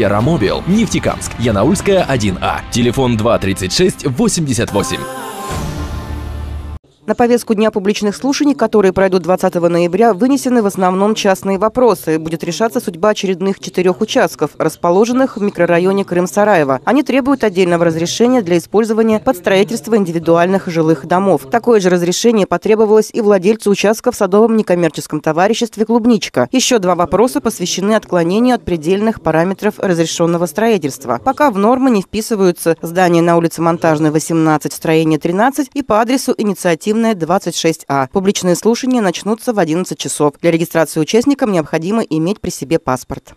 Террамобил, Нефтекамск, Янаульская, 1А. Телефон 236 88. На повестку дня публичных слушаний, которые пройдут 20 ноября, вынесены в основном частные вопросы. Будет решаться судьба очередных четырех участков, расположенных в микрорайоне Крым-Сараево. Они требуют отдельного разрешения для использования под строительство индивидуальных жилых домов. Такое же разрешение потребовалось и владельцу участка в садовом некоммерческом товариществе «Клубничка». Еще два вопроса посвящены отклонению от предельных параметров разрешенного строительства. Пока в нормы не вписываются здания на улице Монтажной, 18, строение 13 и по адресу инициативной 26А. Публичные слушания начнутся в 11 часов. Для регистрации участникам необходимо иметь при себе паспорт.